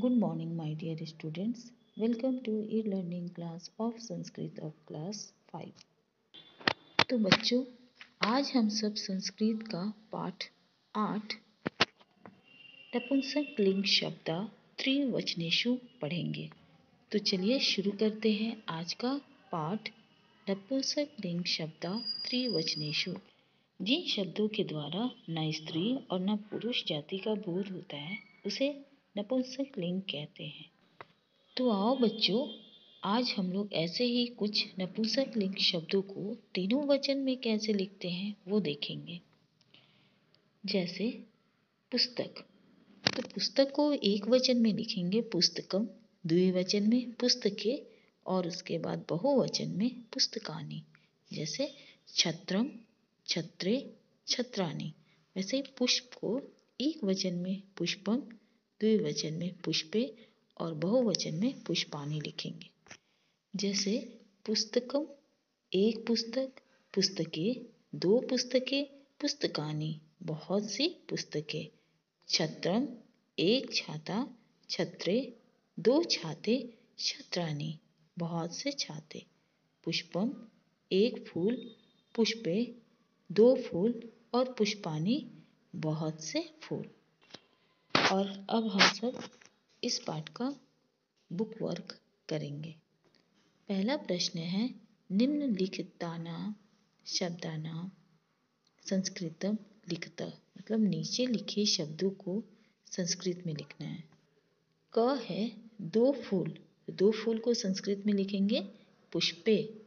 Good morning, my dear students. Welcome to e-learning class of Sanskrit of class 5. तो बच्चों आज हम सब संस्कृत का पाठ आठ नपुंसक लिंग शब्द त्रिवचनेशु पढ़ेंगे तो चलिए शुरू करते हैं आज का पाठ नपुंसक लिंग शब्द त्रिवचनेशु जिन शब्दों के द्वारा न स्त्री और न पुरुष जाति का बोध होता है उसे नपुंसक लिंग कहते हैं। तो आओ बच्चों, आज हम लोग ऐसे ही कुछ नपुंसक लिंग शब्दों को तीनों वचन में कैसे लिखते हैं, वो देखेंगे। जैसे, पुस्तक। तो पुस्तक को एक वचन में लिखेंगे, पुस्तकम, द्विवचन में पुस्तके, और उसके बाद बहुवचन में पुस्तकानी। जैसे, छत्रम, छत्रे, छत्रानी। वैसे पुष्प को एक वचन में पुष्पम द्विवचन में पुष्पे और बहुवचन में पुष्पानी लिखेंगे। जैसे, पुस्तकम एक पुस्तक, पुस्तके दो पुस्तकें, पुस्तकानी बहुत सी पुस्तकें। छत्रम एक छाता, छत्रे दो छाते, छत्रानी बहुत से छाते। पुष्पम एक फूल, पुष्पे दो फूल और पुष्पानी बहुत से फूल। और अब हम सब इस पाठ का बुक वर्क करेंगे। पहला प्रश्न है निम्नलिखिता नाम शब्दानाम संस्कृतम लिखता मतलब नीचे लिखे शब्दों को संस्कृत में लिखना है। क है, दो फूल दो फूल को संस्कृत में लिखेंगे, पुष्पे।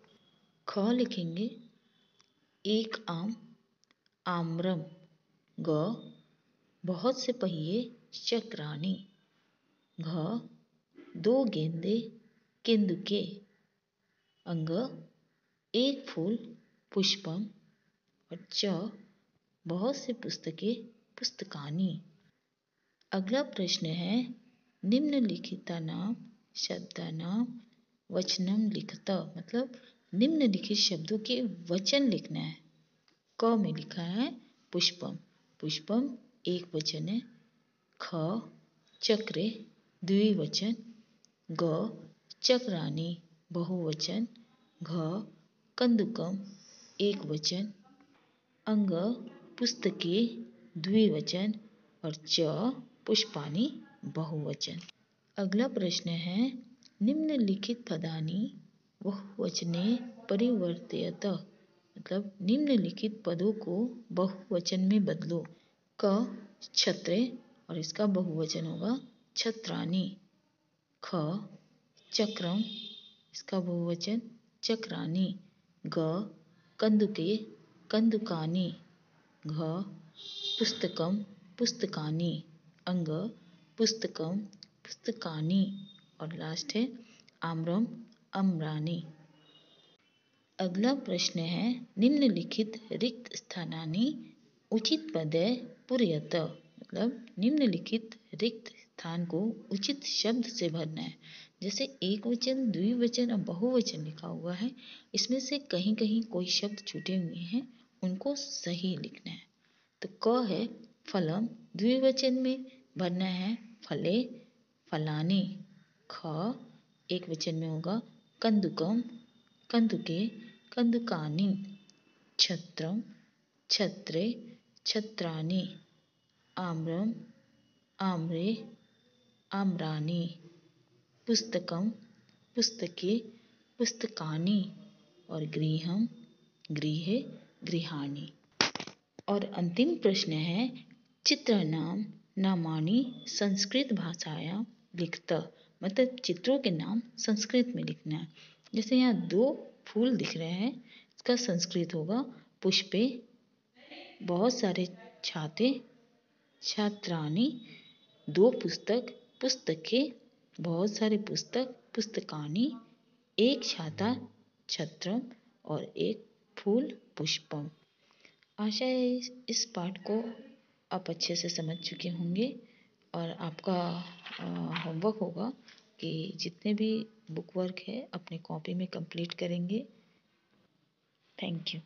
ख लिखेंगे, एक आम, आम्रम। ग, बहुत से पहिए चक्रानी, घ, दो गेंदे केंदुके अंग, एक फूल, पुष्पम, और च, बहुत से पुस्तकें, पुस्तकानी। अगला प्रश्न है, निम्नलिखिता नाम शब्द नाम वचनम लिखता मतलब निम्नलिखित शब्दों के वचन लिखना है। क में लिखा है, पुष्पम। पुष्पम एक वचन है ख, चक्रे, द्विवचन, ग चक्रानी बहुवचन, घ, कंदुकम एक वचन अंग, पुस्तके, द्विवचन और च पुष्पानी बहुवचन। अगला प्रश्न है, निम्नलिखित पदानी बहुवचने परिवर्तित मतलब निम्नलिखित पदों को बहुवचन में बदलो। क, छत्रे और इसका बहुवचन होगा छत्रानी ख, चक्रम, इसका बहुवचन चक्रानी ग, कंदुके, कंदुकानी, घ, पुस्तकम, पुस्तकानी, अंग, पुस्तकम, पुस्तकानी, और लास्ट है, आम्रम अम्रानी अगला प्रश्न है, निम्नलिखित रिक्त स्थानानी उचित पदे पुर्यत। मतलब निम्नलिखित रिक्त स्थान को उचित शब्द से भरना है। जैसे एक वचन द्विवचन और बहुवचन लिखा हुआ है। इसमें से कहीं कहीं कोई शब्द छूटे हुए हैं, उनको सही लिखना है। तो क है फलम द्विवचन में भरना है फले, फलानी, ख, एक वचन में होगा कंदुकम, कंदुके, कंदुकानी, छत्रम, छत्रे, छत्रानी। आम्रम आम्रे, आम्रानी, पुस्तकम, पुस्तके, पुस्तकानी, और गृहम, गृह, गृहाणी। और अंतिम प्रश्न है चित्र नाम नामानी संस्कृत भाषाया लिखता मतलब चित्रों के नाम संस्कृत में लिखना है। जैसे यहाँ दो फूल दिख रहे हैं, इसका संस्कृत होगा पुष्पे, बहुत सारे छाते छात्रानी दो पुस्तक, पुस्तकें, बहुत सारे पुस्तक, पुस्तकानी, एक छाता, छत्रम और एक फूल पुष्पम। आशा है इस पाठ को आप अच्छे से समझ चुके होंगे और आपका होमवर्क होगा कि जितने भी बुक वर्क है अपने कॉपी में कंप्लीट करेंगे। Thank you